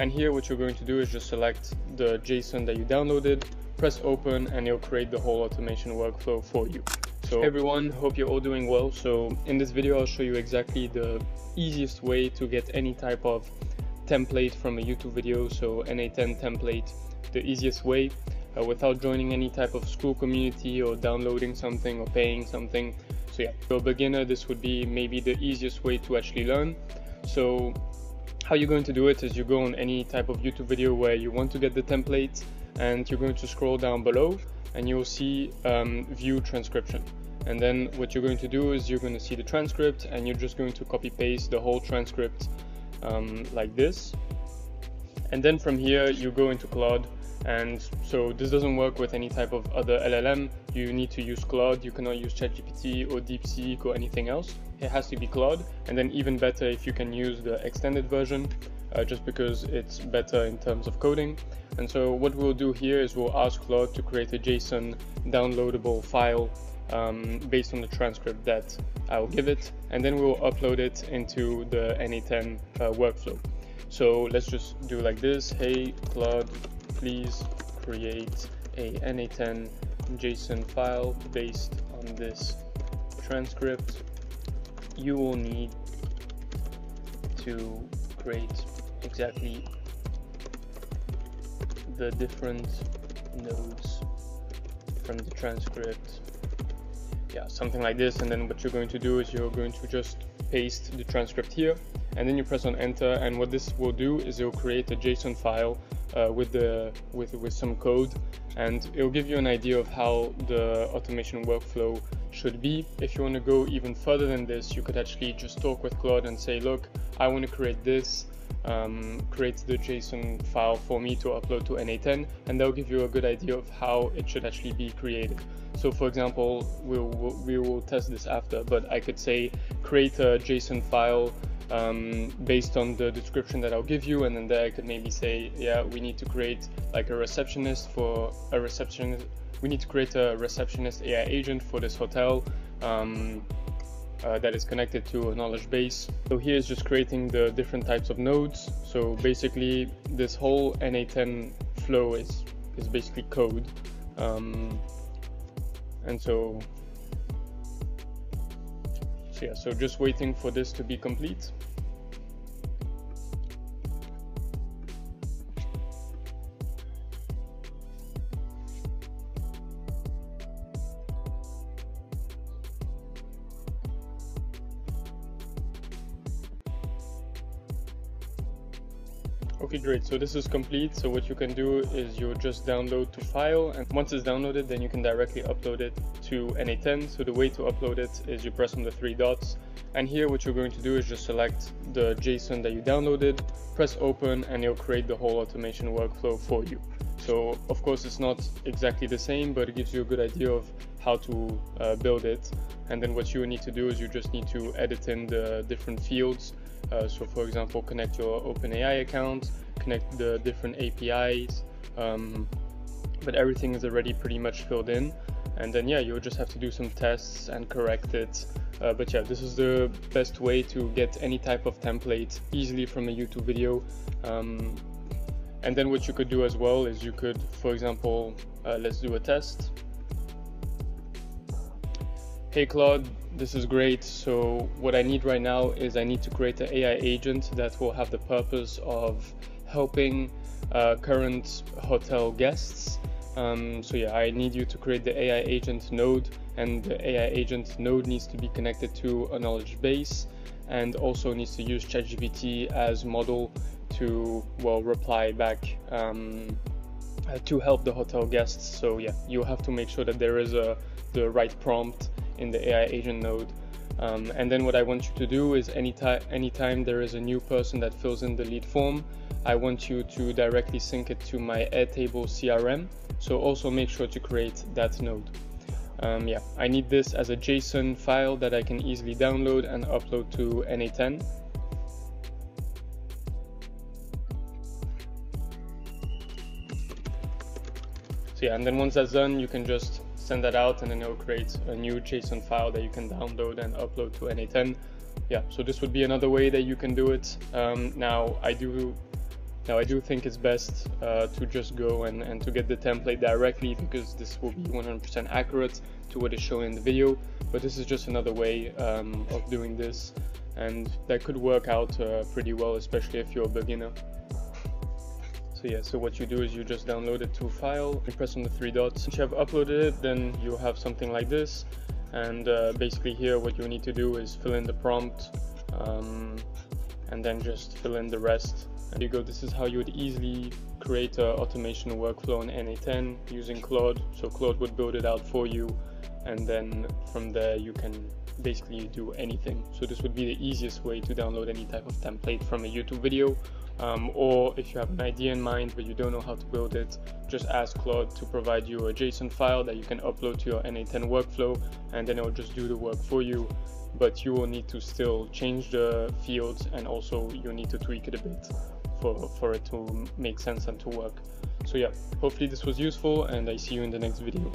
And here what you're going to do is just select the JSON that you downloaded, press open, and it'll create the whole automation workflow for you. So everyone, hope you're all doing well. So in this video, I'll show you exactly the easiest way to get any type of template from a YouTube video. So n8n template, the easiest way uh, without joining any type of school community or downloading something or paying something. So yeah, for a beginner, this would be maybe the easiest way to actually learn. So how you're going to do it is you go on any type of YouTube video where you want to get the template and you're going to scroll down below and you'll see um, view transcription. And then what you're going to do is you're going to see the transcript and you're just going to copy paste the whole transcript um, like this. And then from here you go into Claude and so this doesn't work with any type of other LLM. You need to use Claude. You cannot use ChatGPT or DeepSeek or anything else. It has to be Claude. And then even better if you can use the extended version, uh, just because it's better in terms of coding. And so what we'll do here is we'll ask Claude to create a JSON downloadable file um, based on the transcript that I'll give it. And then we'll upload it into the n8n uh, workflow. So let's just do like this. Hey, Claude, please create a n8n JSON file based on this transcript. You will need to create exactly the different nodes from the transcript. Yeah, something like this. And then what you're going to do is you're going to just paste the transcript here and then you press on enter and what this will do is it will create a JSON file uh, with the with with some code and it will give you an idea of how the automation workflow should be. If you want to go even further than this, you could actually just talk with Claude and say, look, I want to create this, um, create the JSON file for me to upload to n8n, and that'll give you a good idea of how it should actually be created. So for example, we'll, we will test this after, but I could say create a JSON file um, based on the description that I'll give you, and then there I could maybe say, yeah, we need to create like a receptionist for a receptionist. We need to create a receptionist AI agent for this hotel um, uh, that is connected to a knowledge base. So here is just creating the different types of nodes. So basically, this whole n8n flow is is basically code, um, and so so yeah, so just waiting for this to be complete. Okay, great. So this is complete. So what you can do is you just download to file and once it's downloaded, then you can directly upload it to n8n. So the way to upload it is you press on the three dots and here what you're going to do is just select the JSON that you downloaded, press open and it'll create the whole automation workflow for you. So of course it's not exactly the same, but it gives you a good idea of how to uh, build it. And then what you need to do is you just need to edit in the different fields uh, so for example, connect your OpenAI account, connect the different APIs, um, but everything is already pretty much filled in. And then yeah, you'll just have to do some tests and correct it. Uh, but yeah, this is the best way to get any type of template easily from a YouTube video. Um, and then what you could do as well is you could, for example, uh, let's do a test. Hey Claude, this is great. So what I need right now is I need to create an AI agent that will have the purpose of helping uh, current hotel guests. Um, so yeah, I need you to create the AI agent node and the AI agent node needs to be connected to a knowledge base and also needs to use ChatGPT as model to, well, reply back um, uh, to help the hotel guests. So yeah, you have to make sure that there is a the right prompt in the AI agent node. Um, and then what I want you to do is anytime anytime there is a new person that fills in the lead form, I want you to directly sync it to my Airtable CRM. So also make sure to create that node. Um, yeah, I need this as a JSON file that I can easily download and upload to n8n. So yeah, and then once that's done, you can just send that out and then it'll create a new JSON file that you can download and upload to n8n. Yeah, so this would be another way that you can do it. Um, now, I do Now I do think it's best uh, to just go and, and to get the template directly because this will be 100% accurate to what is shown in the video, but this is just another way um, of doing this and that could work out uh, pretty well, especially if you're a beginner. So yeah, so what you do is you just download it to a file, you press on the three dots. Once you have uploaded it, then you have something like this. And uh, basically here what you need to do is fill in the prompt um, and then just fill in the rest. And you go, this is how you would easily create an automation workflow in n8n using Claude. So Claude would build it out for you and then from there you can basically do anything. So this would be the easiest way to download any type of template from a YouTube video. Um, or if you have an idea in mind but you don't know how to build it, just ask Claude to provide you a JSON file that you can upload to your n8n workflow and then it will just do the work for you. But you will need to still change the fields and also you need to tweak it a bit for, for it to make sense and to work. So yeah, hopefully this was useful and I see you in the next video.